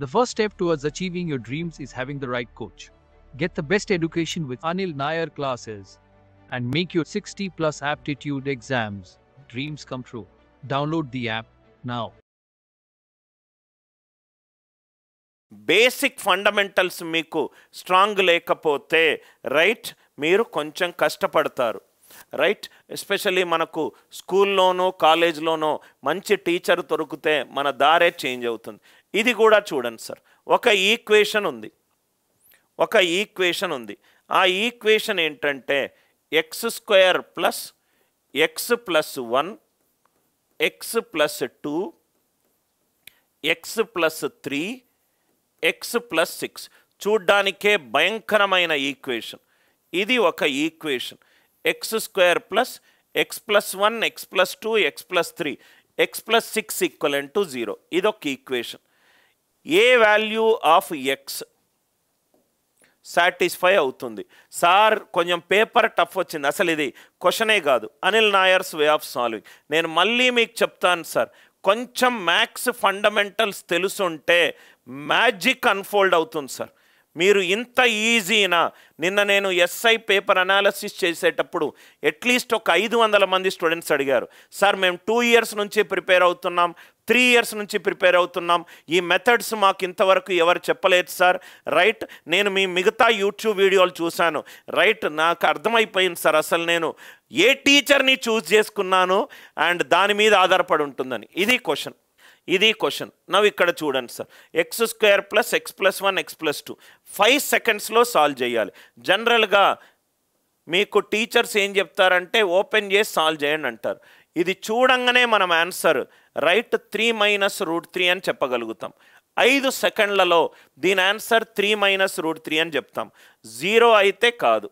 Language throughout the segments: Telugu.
The first step towards achieving your dreams is having the right coach. Get the best education with Anil Nair classes and make your 60 plus aptitude exams dreams come true. Download the app now. Basic fundamentals మీకు స్ట్రాంగ్ లేకపోతే రైట్ మీరు కొంచెం కష్టపడతారు రైట్ ఎస్పెషలీ మనకు స్కూల్లోనో కాలేజ్లోనో మంచి టీచర్ దొరికితే మన దారే చేంజ్ అవుతుంది ఇది కూడా చూడండి సార్. ఒక ఈక్వేషన్ ఉంది. ఒక ఈక్వేషన్ ఉంది. ఆ ఈక్వేషన్ ఏంటంటే x square plus x plus one x plus two x plus three x plus six. చూడ్డానికే భయంకరమైన ఈక్వేషన్. ఇది ఒక equation. X square plus x plus one x plus two x plus three. X plus six equal to zero. ఇదొక ఈక్వేషన్. ఏ వాల్యూ ఆఫ్ ఎక్స్ సాటిస్ఫై అవుతుంది? సార్ కొంచెం పేపర్ టఫ్ వచ్చింది. అసలు ఇది క్వశ్చనే కాదు. Anil Nair's way of solving. నేను మళ్ళీ మీకు చెప్తాను సార్. కొంచెం మ్యాథ్స్ ఫండమెంటల్స్ తెలుసుంటే మ్యాజిక్ అన్ఫోల్డ్ అవుతుంది సార్. మీరు ఇంత ఈజీనా? నిన్న నేను ఎస్ఐ పేపర్ అనాలసిస్ చేసేటప్పుడు అట్లీస్ట్ ఒక ఐదు వందల మంది స్టూడెంట్స్ అడిగారు. సార్ మేము టూ ఇయర్స్ నుంచి ప్రిపేర్ అవుతున్నాం త్రీ ఇయర్స్ నుంచి ప్రిపేర్ అవుతున్నాం. ఈ మెథడ్స్ మాకు ఇంతవరకు ఎవరు చెప్పలేదు సార్. రైట్ నేను మీ మిగతా యూట్యూబ్ వీడియోలు చూశాను. రైట్ నాకు అర్థమైపోయింది సార్. అసలు నేను ఏ టీచర్ని చూస్ చేసుకున్నాను అండ్ దాని మీద ఆధారపడి ఉంటుందని. ఇది క్వశ్చన్. ఇది క్వశ్చన్ నవ్వు ఇక్కడ చూడండి sir x square plus x plus one x plus two five సెకండ్స్లో సాల్వ్ చేయాలి. జనరల్గా మీకు టీచర్స్ ఏం చెప్తారంటే ఓపెన్ చేసి సాల్వ్ చేయండి అంటారు. ఇది చూడంగానే మనం answer right three minus root three అని చెప్పగలుగుతాం. ఐదు సెకండ్లలో దీని answer three minus root three అని చెప్తాం. జీరో అయితే కాదు.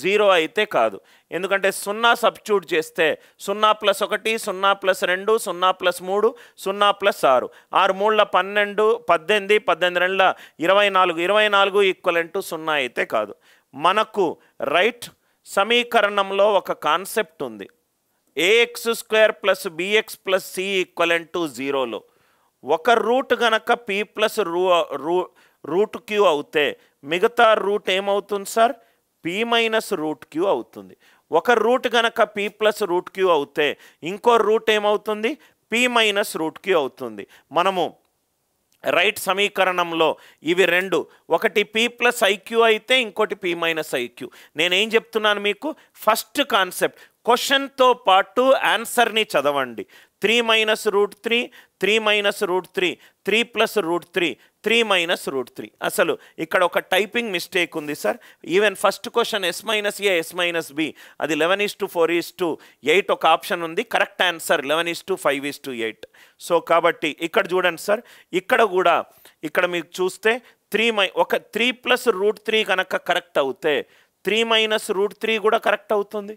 జీరో అయితే కాదు. ఎందుకంటే సున్నా సబ్స్టిట్యూట్ చేస్తే సున్నా ప్లస్ ఒకటి సున్నా ప్లస్ రెండు సున్నా ప్లస్ మూడు సున్నా ప్లస్ ఆరు. ఆరు మూడుల పన్నెండు పద్దెనిమిది పద్దెనిమిది రెండుల ఇరవై నాలుగు ఇరవై నాలుగు ఈక్వల్ ఈక్వలెంట్ సున్నా అయితే కాదు. మనకు రైట్ సమీకరణంలో ఒక కాన్సెప్ట్ ఉంది. Ax square plus bx plus c equal to జీరోలో. ఒక రూట్ గనక పి ప్లస్ రూ రూ రూట్ క్యూ అవుతే మిగతా రూట్ ఏమవుతుంది sir? P minus root q అవుతుంది. ఒక రూట్ గనక పీ ప్లస్ రూట్ క్యూ అవుతే ఇంకో రూట్ ఏమవుతుంది? పి మైనస్ రూట్ క్యూ అవుతుంది. మనము రైట్ సమీకరణంలో ఇవి రెండు ఒకటి పీ ప్లస్ ఐక్యూ అయితే ఇంకోటి పీ మైనస్ ఐక్యూ నేనేం చెప్తున్నాను మీకు? ఫస్ట్ కాన్సెప్ట్ క్వశ్చన్తో పాటు ఆన్సర్ని చదవండి. Three minus root three three minus root three three plus root three three minus root three. అసలు ఇక్కడ ఒక టైపింగ్ మిస్టేక్ ఉంది sir. Even first question s minus a s minus b అది eleven is to four is to eight ఒక ఆప్షన్ ఉంది. Correct answer eleven is to five is to eight so కాబట్టి ఇక్కడ చూడండి సార్. ఇక్కడ కూడా ఇక్కడ మీకు చూస్తే త్రీ మై ఒక త్రీ ప్లస్ రూట్ త్రీ కనుక కరెక్ట్ అవుతే త్రీ మైనస్ రూట్ త్రీ కూడా కరెక్ట్ అవుతుంది.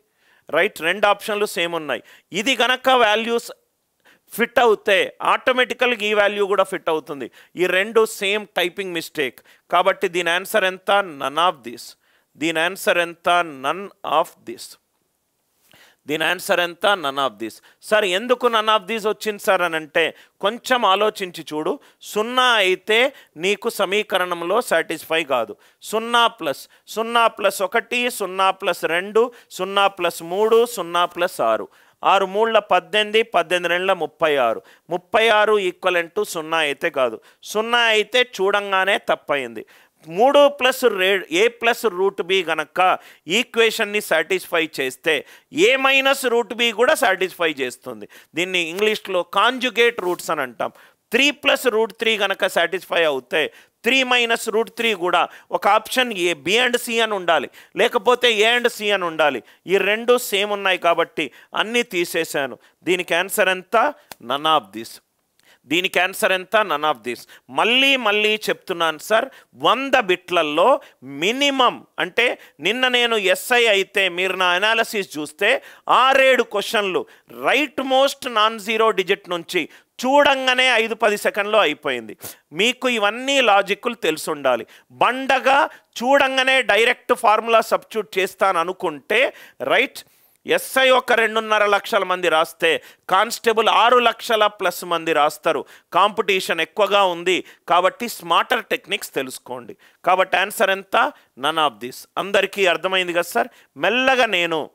రైట్ రెండు ఆప్షన్లు సేమ్ ఉన్నాయి. ఇది గనక వాల్యూస్ ఫిట్ అవుతే ఆటోమేటికల్గా ఈ వాల్యూ కూడా ఫిట్ అవుతుంది. ఈ రెండు సేమ్ టైపింగ్ మిస్టేక్. కాబట్టి దీని ఆన్సర్ ఎంత? None of this. దీని ఆన్సర్ ఎంత? None of this. దీని ఆన్సర్ ఎంత? None of this. సార్ ఎందుకు నన్ ఆఫ్ దిస్ వచ్చింది సార్ అని అంటే కొంచెం ఆలోచించి చూడు. సున్నా అయితే నీకు సమీకరణంలో సాటిస్ఫై కాదు. సున్నా ప్లస్. సున్నా ప్లస్ ఒకటి సున్నా ప్లస్ రెండు సున్నా ప్లస్ మూడు సున్నా ప్లస్ ఆరు. ఆరు మూడుల పద్దెనిమిది పద్దెనిమిది రెండుల ముప్పై ఆరు. ముప్పై ఆరు ఈక్వల్ టు సున్నా అయితే కాదు. సున్నా అయితే చూడంగానే తప్పయింది మూడు ప్లస్ రే ఏ ప్లస్ రూట్ బి గనక ఈక్వేషన్ని సాటిస్ఫై చేస్తే ఏ మైనస్ రూట్ బి కూడా సాటిస్ఫై చేస్తుంది. దీన్ని ఇంగ్లీష్లో కాంజుగేట్ రూట్స్ అని అంటాం. త్రీ ప్లస్ రూట్ త్రీ కనుక సాటిస్ఫై అవుతే త్రీ మైనస్ రూట్ త్రీ కూడా ఒక option a b and c అని ఉండాలి. లేకపోతే ఏ అండ్ సి అని ఉండాలి. ఈ రెండు సేమ్ ఉన్నాయి కాబట్టి అన్నీ తీసేశాను. దీనికి ఆన్సర్ ఎంత? None of this. దీనికి ఆన్సర్ ఎంత? None of this. మళ్ళీ మళ్ళీ చెప్తున్నాను సార్ వంద బిట్లల్లో మినిమం అంటే నిన్న నేను ఎస్ఐ అయితే మీరు నా అనాలసిస్ చూస్తే ఆరేడు క్వశ్చన్లు right most non zero digit నుంచి చూడంగానే ఐదు పది సెకండ్లో అయిపోయింది. మీకు ఇవన్నీ లాజిక్లు తెలిసి ఉండాలి బండగా చూడంగానే డైరెక్ట్ ఫార్ములా సబ్స్టిట్యూట్ చేస్తాను అనుకుంటే రైట్ ఎస్ఐ ఒక రెండున్నర లక్షల మంది రాస్తే కానిస్టేబుల్ ఆరు లక్షల ప్లస్ మంది రాస్తారు. కాంపిటీషన్ ఎక్కువగా ఉంది. కాబట్టి స్మార్టర్ టెక్నిక్స్ తెలుసుకోండి. కాబట్టి ఆన్సర్ ఎంత? None of this. అందరికీ అర్థమైంది కదా సార్? మెల్లగా నేను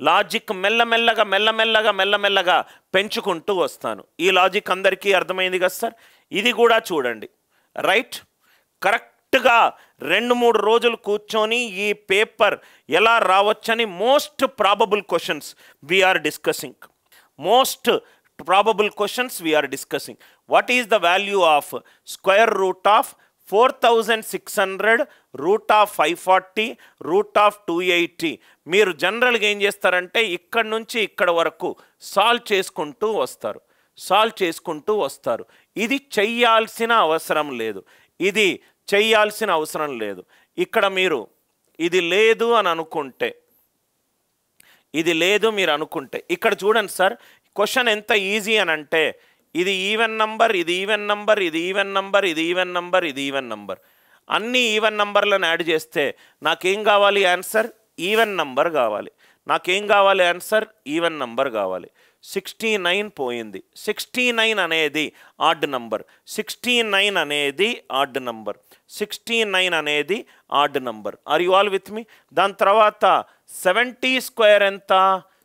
లాజిక్ మెల్లమెల్లగా మెల్లమెల్లగా మెల్లమెల్లగా పెంచుకుంటూ వస్తాను. ఈ లాజిక్ అందరికీ అర్థమైంది కదా సార్? ఇది కూడా చూడండి. రైట్? కరెక్ట్గా రెండు మూడు రోజులు కూర్చొని ఈ పేపర్ ఎలా రావచ్చని most probable questions we are discussing most probable questions we are discussing what is the value of square root of four thousand six hundred root of five forty root of two eighty. మీరు జనరల్గా ఏం చేస్తారంటే ఇక్కడ నుంచి ఇక్కడ వరకు సాల్వ్ చేసుకుంటూ వస్తారు. సాల్వ్ చేసుకుంటూ వస్తారు. ఇది చెయ్యాల్సిన అవసరం లేదు. ఇది చెయ్యాల్సిన అవసరం లేదు. ఇక్కడ మీరు ఇది లేదు అని అనుకుంటే ఇది లేదు మీరు అనుకుంటే ఇక్కడ చూడండి సార్ క్వశ్చన్ ఎంత ఈజీ అని అంటే ఇది ఈవెన్ నంబర్ ఇది ఈవెన్ నంబర్ ఇది ఈవెన్ నంబర్ ఇది ఈవెన్ నంబర్ ఇది ఈవెన్ నంబర్ అన్ని ఈవెన్ నంబర్లను యాడ్ చేస్తే నాకేం కావాలి ఆన్సర్ ఈవెన్ నంబర్ కావాలి. నాకేం కావాలి ఆన్సర్ ఈవెన్ నంబర్ కావాలి. సిక్స్టీ నైన్ పోయింది. సిక్స్టీ నైన్ అనేది ఆడ్ నంబర్ సిక్స్టీ నైన్ అనేది ఆడ్ నంబర్ సిక్స్టీ నైన్ అనేది odd number are you all with me దాని తర్వాత సెవెంటీ స్క్వేర్ ఎంత?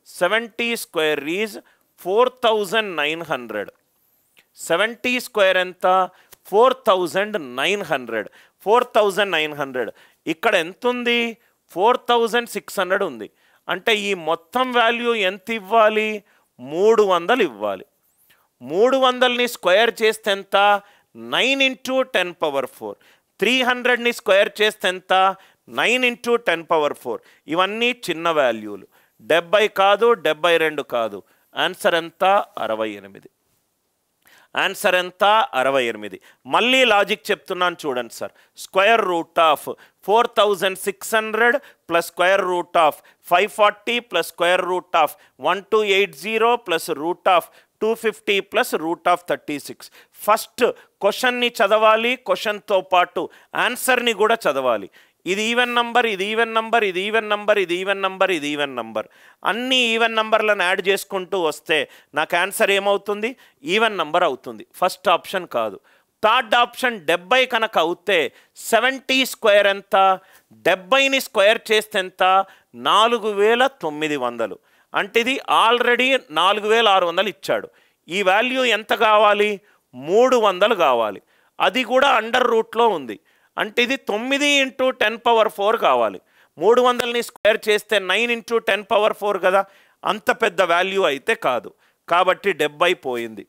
Seventy square is four thousand nine hundred seventy square ఎంత? Four thousand nine hundred. Four thousand nine hundred. ఇక్కడ ఎంత ఉంది ఫోర్ థౌజండ్ సిక్స్ హండ్రెడ్ ఉంది. అంటే ఈ మొత్తం వాల్యూ ఎంత ఇవ్వాలి? మూడు వందలు ఇవ్వాలి. మూడు వందలని స్క్వేర్ చేస్తే ఎంత? Nine into ten power four. Three హండ్రెడ్ని square చేస్తే ఎంత? Nine into ten power four. ఇవన్నీ చిన్న వాల్యూలు. డెబ్బై కాదు డెబ్బై రెండు కాదు. ఆన్సర్ ఎంత? అరవై ఎనిమిది. ఆన్సర్ ఎంత? అరవై ఎనిమిది. మళ్ళీ లాజిక్ చెప్తున్నాను చూడండి sir. Square root of four thousand six hundred plus square root of five forty plus square root of one two eight zero plus root of two fifty plus root of thirty six first క్వశ్చన్ని చదవాలి క్వశ్చన్తో పాటు ఆన్సర్ని కూడా చదవాలి. ఇది ఈవెన్ నంబర్ ఇది ఈవెన్ నంబర్ ఇది ఈవెన్ నంబర్ ఇది ఈవెన్ నంబర్ ఇది ఈవెన్ నంబర్ అన్ని ఈవెన్ నంబర్లను యాడ్ చేసుకుంటూ వస్తే నాకు ఆన్సర్ ఏమవుతుంది? ఈవెన్ నంబర్ అవుతుంది. ఫస్ట్ ఆప్షన్ కాదు. థర్డ్ ఆప్షన్ డెబ్బై కనుక అవుతే సెవెంటీ స్క్వేర్ ఎంత? డెబ్బైని స్క్వేర్ చేస్తే ఎంత? నాలుగు వేల తొమ్మిది వందలు. అంటే ఇది ఆల్రెడీ నాలుగు వేల ఆరు వందలు ఇచ్చాడు. ఈ వాల్యూ ఎంత కావాలి? మూడు వందలు కావాలి. అది కూడా అండర్ రూట్లో ఉంది. అంటే ఇది తొమ్మిది ఇంటూ టెన్ పవర్ ఫోర్ కావాలి. మూడు వందలని స్క్వేర్ చేస్తే nine into ten power four కదా? అంత పెద్ద వాల్యూ అయితే కాదు. కాబట్టి డెబ్బై పోయింది.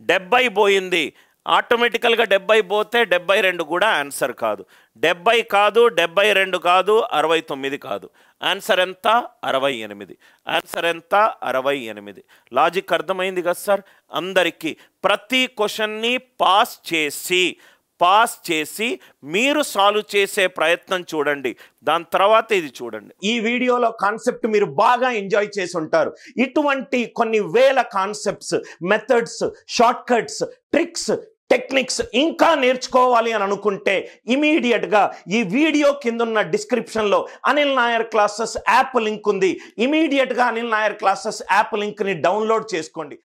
డెబ్బై పోయింది. ఆటోమేటికల్గా డెబ్బై పోతే డెబ్బై రెండు కూడా ఆన్సర్ కాదు. డెబ్బై కాదు డెబ్బై రెండు కాదు అరవై తొమ్మిది కాదు. ఆన్సర్ ఎంత? అరవై ఎనిమిది. ఆన్సర్ ఎంత? అరవై ఎనిమిది. లాజిక్ అర్థమైంది కదా సార్? అందరికీ ప్రతి క్వశ్చన్ని పాస్ చేసి పాస్ చేసి మీరు సాల్వ్ చేసే ప్రయత్నం చూడండి. దాని తర్వాత ఇది చూడండి. ఈ వీడియోలో కాన్సెప్ట్ మీరు బాగా ఎంజాయ్ చేసి ఉంటారు. ఇటువంటి కొన్ని వేల concepts methods short cuts tricks techniques ఇంకా నేర్చుకోవాలి అని అనుకుంటే ఇమీడియట్గా ఈ వీడియో కిందున్న డిస్క్రిప్షన్లో Anil Nair classes app link ఉంది. ఇమీడియట్గా అనిల్ నాయర్ క్లాసెస్ యాప్ లింక్ని డౌన్లోడ్ చేసుకోండి.